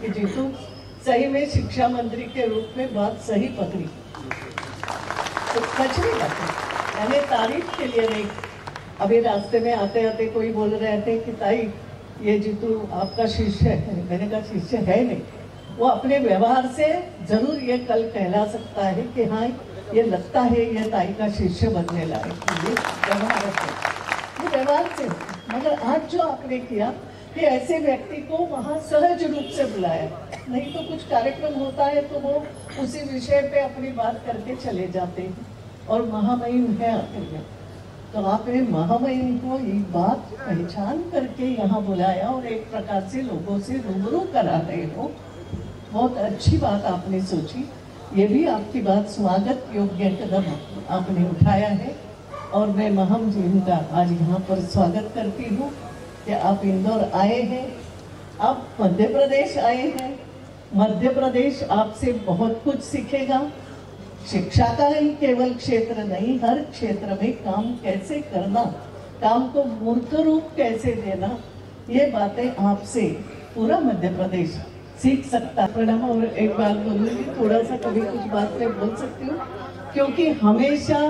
कि जीतू, सही में शिक्षा मंत्री के रूप में बात सही पकड़ी। तो सच में बात मैंने तारीफ़ के लिए नहीं, अभी रास्ते में आते आते कोई बोल रहे थे कि ताई, ये जीतू आपका शिष्य है। मैंने कहा, शिष्य है नहीं। वो अपने व्यवहार से ज़रूर ये कल कहला सकता है कि हाँ ये लगता है ये ताई का शिष्य बनने लायक ये व्यवहार से। ये व्यवहार से। मगर आज जो आपने किया कि ऐसे व्यक्ति को वहाँ सहज रूप से बुलाया। नहीं तो कुछ कार्यक्रम होता है तो वो उसी विषय पे अपनी बात करके चले जाते हैं। और महामहिम है आखिर में तो आपने महामहिम को एक बात पहचान करके यहाँ बुलाया और एक प्रकार से लोगों से रूबरू करा रहे हो। बहुत अच्छी बात आपने सोची। ये भी आपकी बात स्वागत योग्य कदम आपने उठाया है। और मैं महम जी का आज यहाँ पर स्वागत करती हूँ। कि आप इंदौर आए हैं, आप मध्य प्रदेश आए हैं। मध्य प्रदेश आपसे बहुत कुछ सीखेगा। शिक्षा का ही केवल क्षेत्र नहीं, हर क्षेत्र में काम कैसे करना, काम को मूर्त रूप कैसे देना, ये बातें आपसे पूरा मध्य प्रदेश सीख सकता प्रणाम, और एक बात बोलूँगी थोड़ा सा कभी कुछ बात में बोल सकती हूँ, क्योंकि हमेशा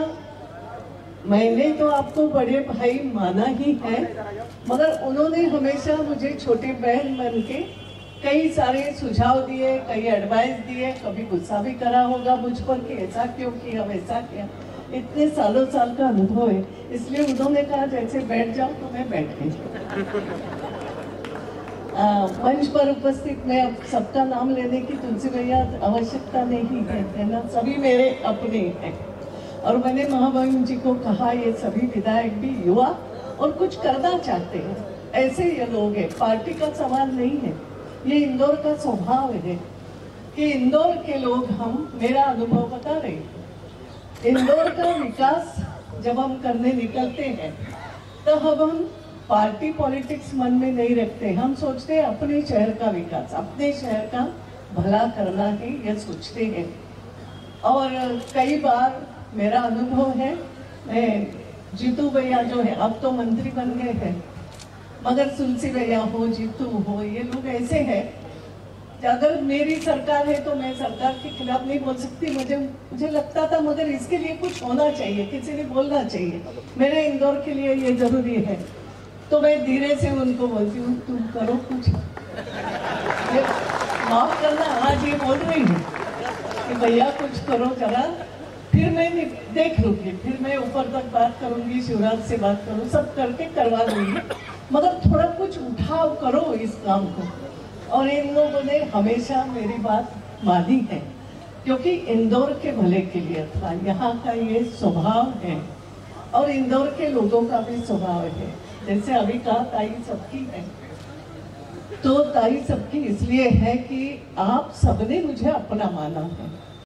मैंने तो आपको बड़े भाई माना ही है, मगर उन्होंने हमेशा मुझे छोटी बहन बन के कई सारे सुझाव दिए, कई एडवाइस दिए। कभी गुस्सा भी करा होगा मुझ पर कि ऐसा क्यों किया, वैसा किया। इतने सालों साल का अनुभव है, इसलिए उन्होंने कहा, जैसे बैठ जाओ तो मैं बैठ गई मंच पर उपस्थित मैं अब सबका नाम लेने की तुलसी भैया आवश्यकता नहीं है ना? सभी मेरे अपने हैं। और मैंने महामहिम जी को कहा, ये सभी विधायक भी युवा और कुछ करना चाहते हैं। ऐसे ये लोग हैं। पार्टी का सवाल नहीं है। ये इंदौर का स्वभाव है कि इंदौर के लोग हम, मेरा अनुभव बता रहे हैं। इंदौर का विकास जब हम करने निकलते हैं तो हम पार्टी पॉलिटिक्स मन में नहीं रखते। हम सोचते हैं, अपने शहर का विकास, अपने शहर का भला करना ही ये सोचते हैं। और कई बार मेरा अनुभव है, मैं जीतू भैया जो है, अब तो मंत्री बन गए हैं। मगर तुलसी भैया, हो जीतू, हो, ये लोग ऐसे हैं अगर मेरी सरकार है तो मैं सरकार के खिलाफ नहीं बोल सकती। मुझे मुझे लगता था मगर इसके लिए कुछ होना चाहिए, किसी ने बोलना चाहिए। मेरे इंदौर के लिए ये ज़रूरी है। तो मैं धीरे से उनको बोलती हूँ, तुम करो कुछ। माफ़ करना, आज ये बोल रही हूँ कि भैया कुछ करो जरा। फिर मैं देख लूँगी, फिर मैं ऊपर तक बात करूँगी, शिवराज से बात करूँ, सब करके करवा लूँगी मगर थोड़ा कुछ उठाव करो इस काम को। और इन लोगों ने हमेशा मेरी बात मानी है, क्योंकि इंदौर के भले के लिए था, यहाँ का ये स्वभाव है। और इंदौर के लोगों का भी स्वभाव है। जैसे अभी कहा ताई सबकी है। तो ताई सबकी इसलिए है कि आप सबने मुझे अपना माना है।